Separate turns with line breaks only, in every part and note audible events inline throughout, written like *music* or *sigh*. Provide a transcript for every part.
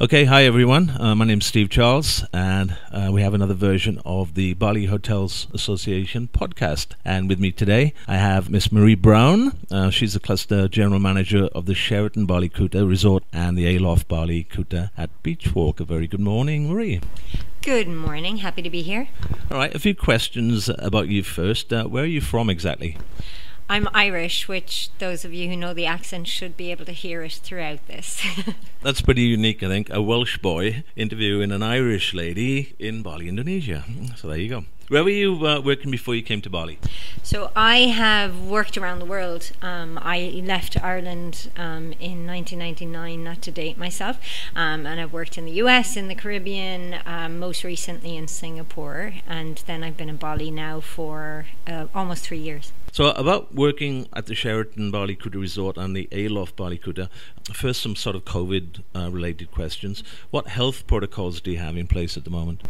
Okay, hi everyone. Uh, my name's Steve Charles, and uh, we have another version of the Bali Hotels Association podcast. And with me today, I have Miss Marie Browne. Uh, she's the cluster general manager of the Sheraton Bali Kuta Resort and the Aloft Bali Kuta at Beachwalk. A very good morning, Marie.
Good morning. Happy to be here.
All right, a few questions about you first. Uh, where are you from exactly?
I'm Irish, which those of you who know the accent should be able to hear it throughout this. *laughs*
That's pretty unique, I think. A Welsh boy interviewing an Irish lady in Bali, Indonesia. So there you go. Where were you uh, working before you came to Bali?
So I have worked around the world. Um, I left Ireland um, in 1999, not to date myself, um, and I've worked in the US, in the Caribbean, um, most recently in Singapore, and then I've been in Bali now for uh, almost three years.
So, about working at the Sheraton Kuta Resort and the Aloft Kuta, first some sort of COVID uh, related questions. What health protocols do you have in place at the moment?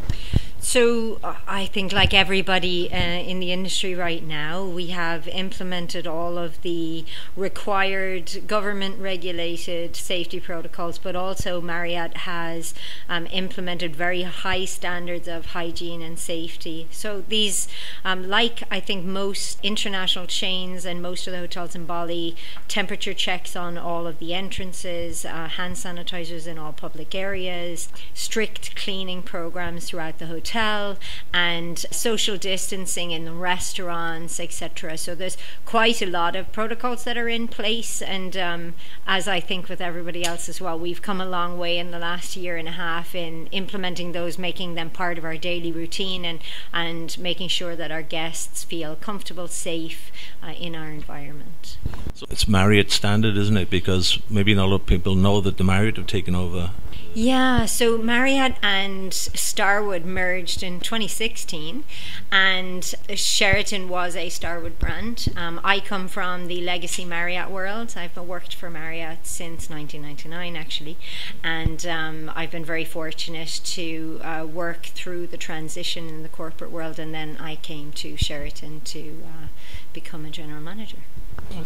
So, uh, I think, like everybody uh, in the industry right now, we have implemented all of the required government regulated safety protocols, but also Marriott has um, implemented very high standards of hygiene and safety. So, these, um, like I think most international chains and most of the hotels in Bali, temperature checks on all of the entrances, uh, hand sanitizers in all public areas, strict cleaning programs throughout the hotel, and social distancing in the restaurants, etc. So there's quite a lot of protocols that are in place, and um, as I think with everybody else as well, we've come a long way in the last year and a half in implementing those, making them part of our daily routine, and and making sure that our guests feel comfortable, safe uh, in our environment.
So it's Marriott standard, isn't it? Because maybe not a lot of people know that the Marriott have taken over.
Yeah, so Marriott and Starwood merged in 2016, and Sheraton was a Starwood brand. Um, I come from the legacy Marriott world. I've worked for Marriott since 1999, actually, and um, I've been very fortunate to uh, work through the transition in the corporate world, and then I came to Sheraton to uh, become a general manager.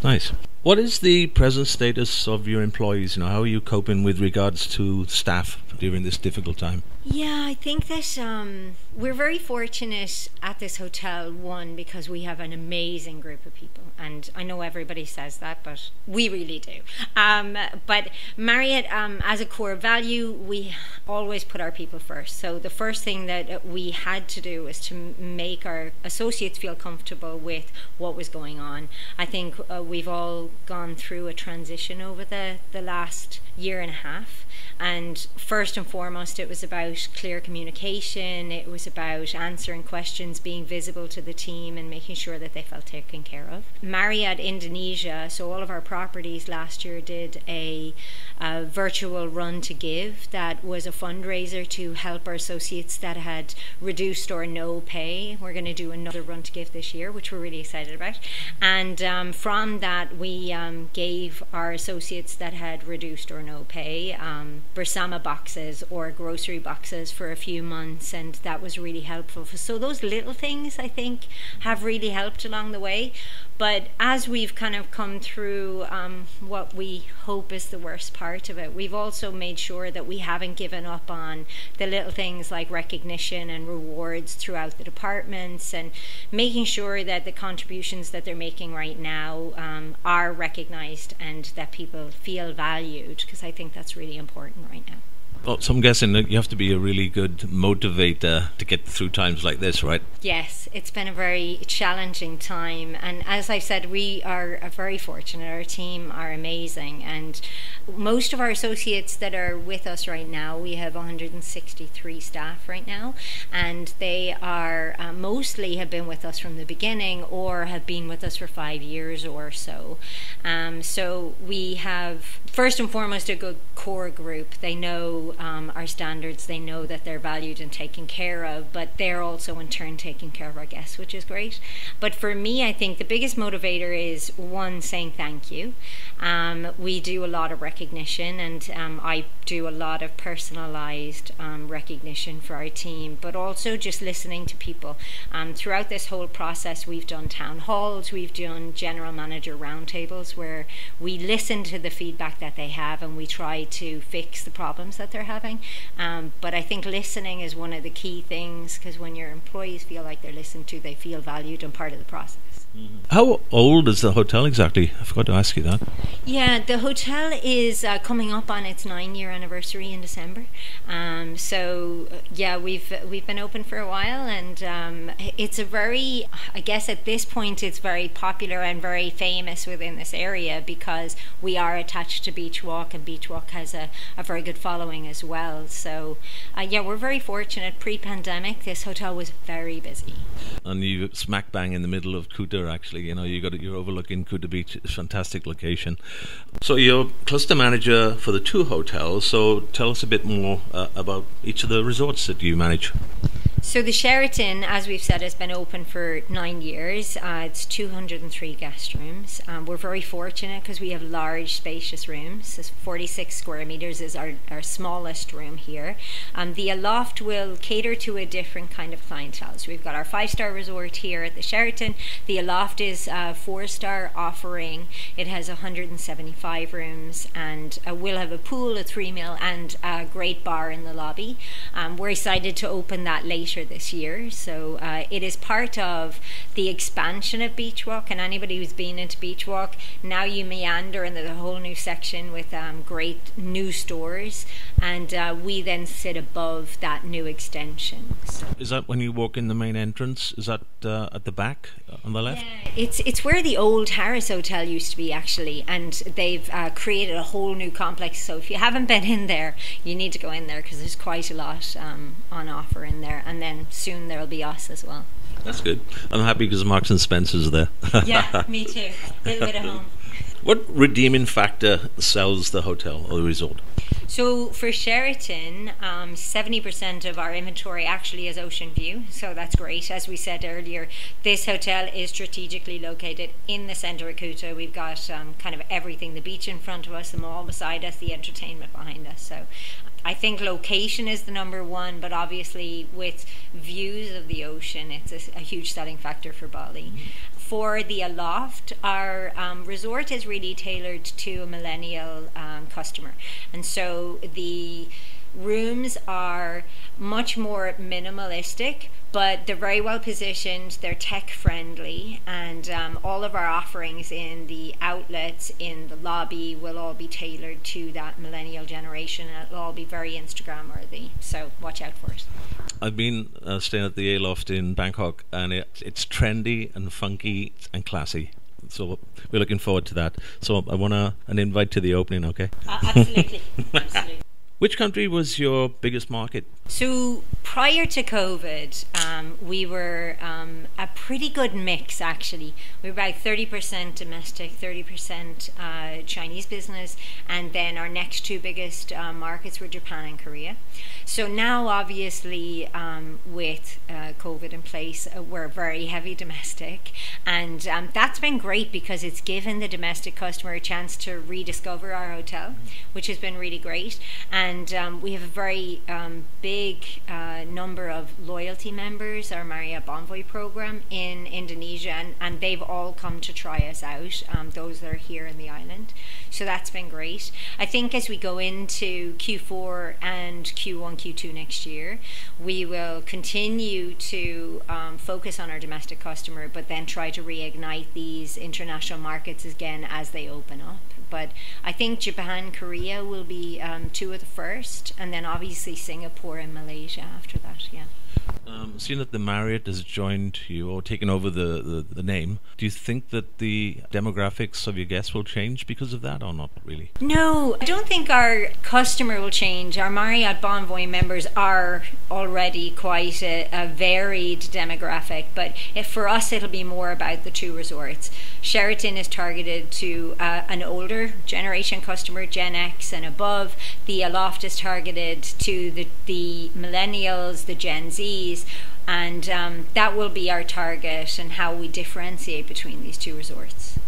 Nice. What is the present status of your employees? You know, how are you coping with regards to staff during this difficult time?
Yeah, I think that um, we're very fortunate at this hotel. One because we have an amazing group of people, and I know everybody says that, but we really do. Um, but Marriott, um, as a core value, we always put our people first. So the first thing that we had to do was to make our associates feel comfortable with what was going on. I think uh, we've all gone through a transition over the the last year and a half. And first and foremost, it was about clear communication, it was about answering questions, being visible to the team, and making sure that they felt taken care of. Marriott Indonesia, so all of our properties last year did a, a virtual run to give that was a fundraiser to help our associates that had reduced or no pay. We're going to do another run to give this year, which we're really excited about. And um, from that, we um, gave our associates that had reduced or no pay um, Bersama boxes or grocery boxes for a few months, and that was really helpful. So those little things I think have really helped along the way. But as we've kind of come through um, what we hope is the worst part of it, we've also made sure that we haven't given up on the little things like recognition and rewards throughout the departments and making sure that the contributions that they're making right now um, are recognized and that people feel valued, because I think that's really important right now.
Well, so I'm guessing that you have to be a really good motivator to get through times like this, right?
Yes, it's been a very challenging time. And as I said, we are very fortunate. Our team are amazing. And most of our associates that are with us right now, we have 163 staff right now. And they are uh, mostly have been with us from the beginning or have been with us for five years or so. Um, so we have, first and foremost, a good core group. They know um, our standards, they know that they're valued and taken care of, but they're also in turn taking care of our guests, which is great. But for me, I think the biggest motivator is one, saying thank you. Um, we do a lot of recognition, and um, I do a lot of personalized um, recognition for our team, but also just listening to people. Um, throughout this whole process, we've done town halls, we've done general manager roundtables where we listen to the feedback feedback that they have and we try to fix the problems that they're having. Um, but I think listening is one of the key things because when your employees feel like they're listened to, they feel valued and part of the process.
Mm-hmm. How old is the hotel exactly? I forgot to ask you that.
Yeah, the hotel is uh, coming up on its nine-year anniversary in December. Um, so yeah, we've we've been open for a while, and um, it's a very, I guess at this point, it's very popular and very famous within this area because we are attached to Beachwalk, and Beachwalk has a, a very good following as well. So uh, yeah, we're very fortunate. Pre-pandemic, this hotel was very busy.
And you smack bang in the middle of Kuta actually. You know, you got you're overlooking Kuta Beach, fantastic location. So you're cluster manager for the two hotels. So tell us a bit more uh, about each of the resorts that you manage.
So the Sheraton, as we've said, has been open for nine years. Uh, it's 203 guest rooms. Um, we're very fortunate because we have large, spacious rooms. 46 square meters is our, our smallest room here. Um, the Aloft will cater to a different kind of clientele. So we've got our five-star resort here at the Sheraton. The Aloft is a four-star offering. It has 175 rooms and uh, we'll have a pool, a three mil, and a great bar in the lobby. Um, we're excited to open that later later this year. So uh, it is part of the expansion of Beachwalk. And anybody who's been into Beachwalk, now you meander into the whole new section with um, great new stores. And uh, we then sit above that new extension. So.
Is that when you walk in the main entrance? Is that uh, at the back uh, on the left?
Yeah, it's, it's where the old Harris Hotel used to be, actually. And they've uh, created a whole new complex. So if you haven't been in there, you need to go in there because there's quite a lot um, on offer in there. And then soon there'll be us as well.
That's good. I'm happy because Marks and Spencer's there.
yeah, *laughs* me too. A little bit of home.
What redeeming factor sells the hotel or the resort?
So for Sheraton, um, 70% of our inventory actually is ocean view. So that's great. As we said earlier, this hotel is strategically located in the center of Kuta. We've got um, kind of everything the beach in front of us, the mall beside us, the entertainment behind us. So I think location is the number one, but obviously with views of the ocean, it's a, a huge selling factor for Bali. Mm-hmm. For the Aloft, our um, resort is really tailored to a millennial um, customer, and so the rooms are much more minimalistic, but they're very well positioned. They're tech friendly, and um, all of our offerings in the outlets in the lobby will all be tailored to that millennial generation. and It'll all be very Instagram worthy. So watch out for it.
I've been uh, staying at the Aloft in Bangkok, and it, it's trendy and funky and classy. So we're looking forward to that. So I want a, an invite to the opening, okay?
Uh, absolutely, *laughs* absolutely.
Which country was your biggest market?
So prior to COVID, um, we were um, a pretty good mix actually. We were about 30% domestic, 30% uh, Chinese business, and then our next two biggest uh, markets were Japan and Korea. So now, obviously, um, with uh, COVID in place, uh, we're very heavy domestic, and um, that's been great because it's given the domestic customer a chance to rediscover our hotel, which has been really great. And um, we have a very um, big uh, number of loyalty members, our Marriott Bonvoy program in Indonesia, and, and they've all come to try us out, um, those that are here in the island. So that's been great. I think as we go into Q4 and Q1, Q2 next year, we will continue to um, focus on our domestic customer, but then try to reignite these international markets again as they open up. But I think Japan, Korea will be um, two of the first, and then obviously Singapore and Malaysia after that. Yeah.
Um, seeing that the Marriott has joined you or taken over the, the, the, name, do you think that the demographics of your guests will change because of that or not really?
No, I don't think our customer will change. Our Marriott Bonvoy members are already quite a, a varied demographic, but if for us it'll be more about the two resorts. Sheraton is targeted to uh, an older generation customer, Gen X and above. The Aloft is targeted to the, the millennials, the Gen And um, that will be our target and how we differentiate between these two resorts.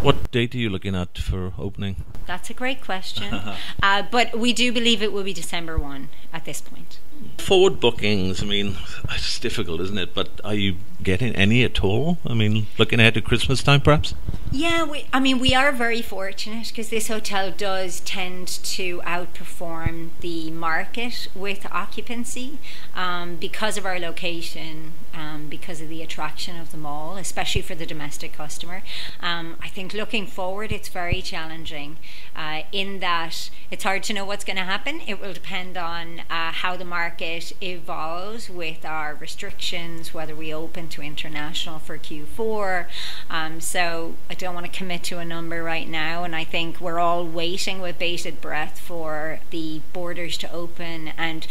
What date are you looking at for opening?
That's a great question. *laughs* uh, but we do believe it will be December 1 at this point.
Forward bookings, I mean, it's difficult, isn't it? But are you getting any at all? I mean, looking ahead to Christmas time, perhaps?
Yeah, we, I mean, we are very fortunate because this hotel does tend to outperform the market with occupancy um, because of our location, um, because of the attraction of the mall, especially for the domestic customer. Um, I think looking forward, it's very challenging uh, in that it's hard to know what's going to happen. It will depend on uh, how the market evolves with our restrictions, whether we open to international for Q4. Um, so I don't want to commit to a number right now, and I think we're all waiting with bated breath for the borders to open and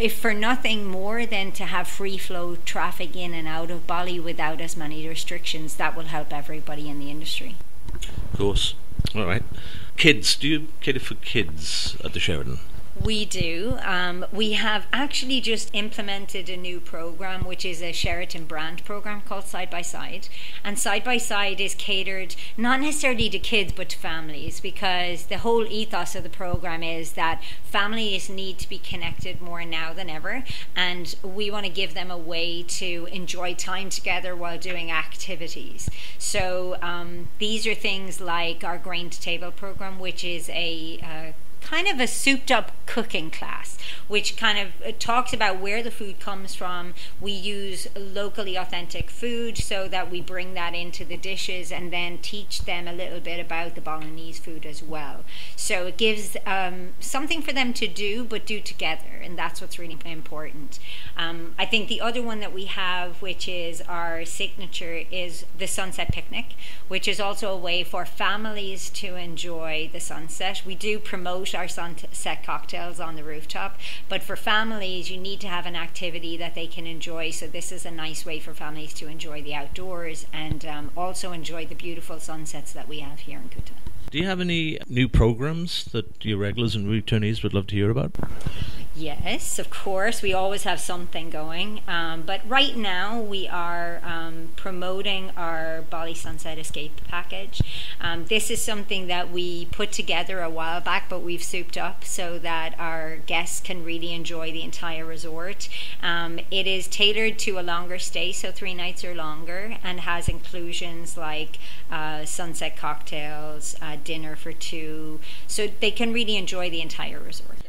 if for nothing more than to have free flow traffic in and out of Bali without as many restrictions, that will help everybody in the industry.
Of course. All right. Kids, do you cater for kids at the Sheraton?
We do. Um, we have actually just implemented a new program, which is a Sheraton brand program called Side by Side. And Side by Side is catered not necessarily to kids, but to families, because the whole ethos of the program is that families need to be connected more now than ever. And we want to give them a way to enjoy time together while doing activities. So um, these are things like our Grain to Table program, which is a uh, kind of a souped up cooking class, which kind of uh, talks about where the food comes from. We use locally authentic food so that we bring that into the dishes and then teach them a little bit about the Balinese food as well. So it gives um, something for them to do, but do together, and that's what's really important. Um, I think the other one that we have, which is our signature, is the sunset picnic, which is also a way for families to enjoy the sunset. We do promote our sunset cocktails on the rooftop, but for families, you need to have an activity that they can enjoy. So this is a nice way for families to enjoy the outdoors and um, also enjoy the beautiful sunsets that we have here in Kuta.
Do you have any new programs that your regulars and returnees would love to hear about?
Yes, of course. We always have something going. Um, but right now, we are um, promoting our Bali Sunset Escape package. Um, this is something that we put together a while back, but we've souped up so that our guests can really enjoy the entire resort. Um, it is tailored to a longer stay, so three nights or longer, and has inclusions like uh, sunset cocktails, uh, dinner for two, so they can really enjoy the entire resort.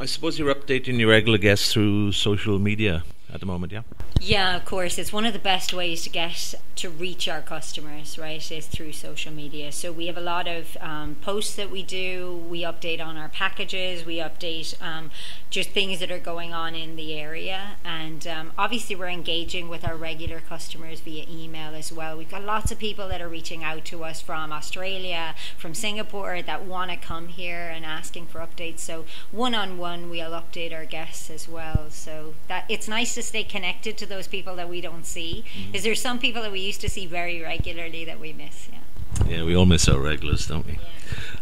I suppose you're updating your regular guests through social media at the moment, yeah?
Yeah, of course. It's one of the best ways to get to reach our customers, right, is through social media. So we have a lot of um, posts that we do. We update on our packages. We update um, just things that are going on in the area. And um, obviously, we're engaging with our regular customers via email as well. We've got lots of people that are reaching out to us from Australia, from Singapore, that want to come here and asking for updates. So one on one, we'll update our guests as well. So that it's nice to stay connected to those people that we don't see. Mm-hmm. Is there some people that we used to see very regularly that we miss? Yeah.
Yeah, we all miss our regulars, don't we? Yeah.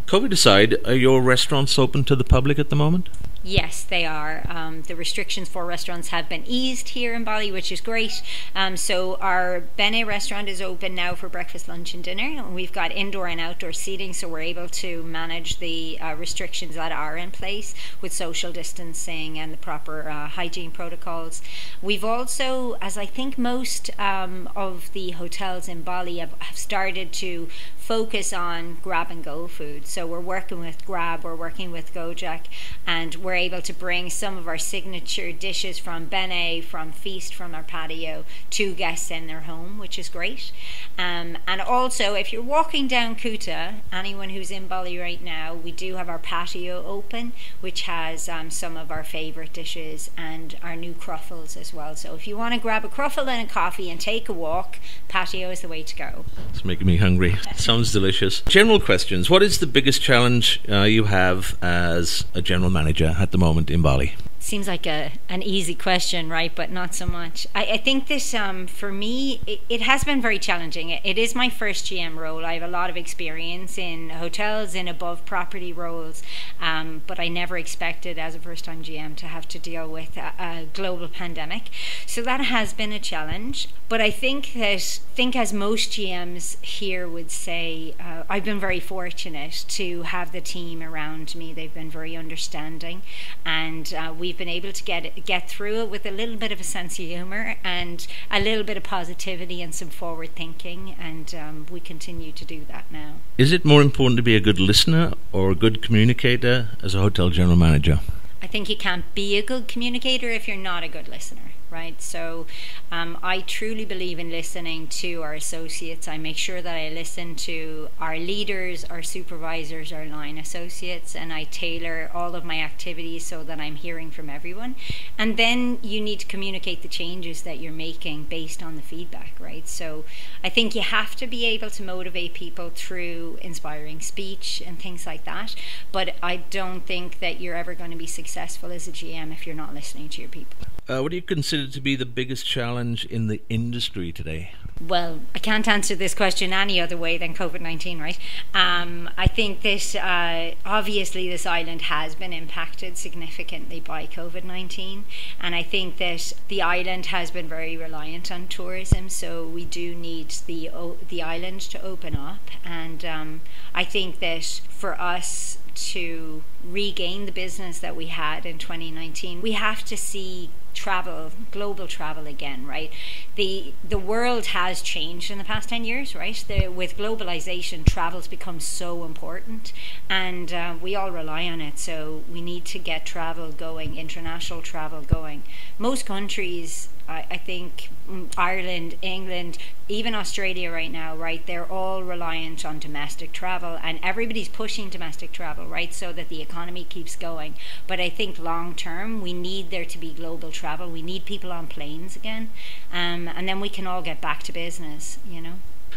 COVID aside, are your restaurants open to the public at the moment?
Yes, they are. Um, the restrictions for restaurants have been eased here in Bali, which is great. Um, so our Bene restaurant is open now for breakfast, lunch, and dinner. We've got indoor and outdoor seating, so we're able to manage the uh, restrictions that are in place with social distancing and the proper uh, hygiene protocols. We've also, as I think most um, of the hotels in Bali have, have started to focus on grab and go food. So we're working with Grab, we're working with Gojek, and we're able to bring some of our signature dishes from Bene, from Feast, from our patio to guests in their home, which is great. Um, and also, if you're walking down Kuta, anyone who's in Bali right now, we do have our patio open, which has um, some of our favorite dishes and our new cruffles as well. So if you want to grab a cruffle and a coffee and take a walk, patio is the way to go.
It's making me hungry. *laughs* Sounds delicious. General questions. What is the biggest challenge uh, you have as a general manager at the moment in Bali?
Seems like a an easy question, right? But not so much. I, I think this, um, for me, it, it, has been very challenging. It, it is my first GM role. I have a lot of experience in hotels, in above property roles, um, but I never expected as a first time GM to have to deal with a, a, global pandemic. So that has been a challenge. But I think that, think as most GMs here would say, uh, I've been very fortunate to have the team around me. They've been very understanding, and uh, we we've been able to get get through it with a little bit of a sense of humor and a little bit of positivity and some forward thinking, and um, we continue to do that now.
Is it more important to be a good listener or a good communicator as a hotel general manager?
I think you can't be a good communicator if you're not a good listener right? So um, I truly believe in listening to our associates. I make sure that I listen to our leaders, our supervisors, our line associates, and I tailor all of my activities so that I'm hearing from everyone. And then you need to communicate the changes that you're making based on the feedback, right? So I think you have to be able to motivate people through inspiring speech and things like that. But I don't think that you're ever going to be successful as a GM if you're not listening to your people.
Uh, what do you consider to be the biggest challenge in the industry today?
Well, I can't answer this question any other way than COVID 19, right? Um, I think that uh, obviously this island has been impacted significantly by COVID 19, and I think that the island has been very reliant on tourism, so we do need the, the island to open up. And um, I think that for us, to regain the business that we had in 2019, we have to see travel, global travel again, right? The the world has changed in the past ten years, right? The, with globalization, travel's become so important, and uh, we all rely on it. So we need to get travel going, international travel going. Most countries I, I think Ireland, England, even Australia right now, right, they're all reliant on domestic travel and everybody's pushing domestic travel, right, so that the economy keeps going. But I think long term, we need there to be global travel. We need people on planes again. Um, and then we can all get back to business, you know.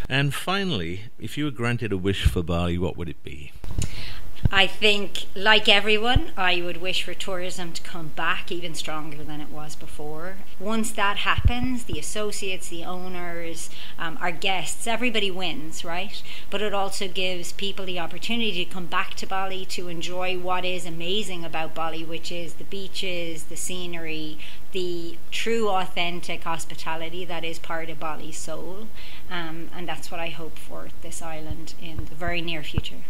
And finally, if you were granted a wish for Bali, what would it be?
I think, like everyone, I would wish for tourism to come back even stronger than it was before. Once that happens, the associates, the owners, um, our guests, everybody wins, right? But it also gives people the opportunity to come back to Bali to enjoy what is amazing about Bali, which is the beaches, the scenery, the true, authentic hospitality that is part of Bali's soul. Um, and that's what I hope for this island in the very near future.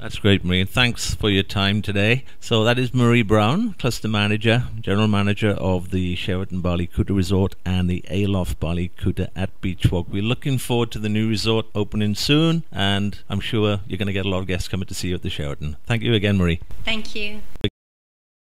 That's great, Marie. Thanks for your time today. So that is Marie Browne, Cluster Manager, General Manager of the Sheraton Bali Kuta Resort and the Aloft Bali Kuta at Beachwalk. We're looking forward to the new resort opening soon, and I'm sure you're going to get a lot of guests coming to see you at the Sheraton. Thank you again, Marie.
Thank you.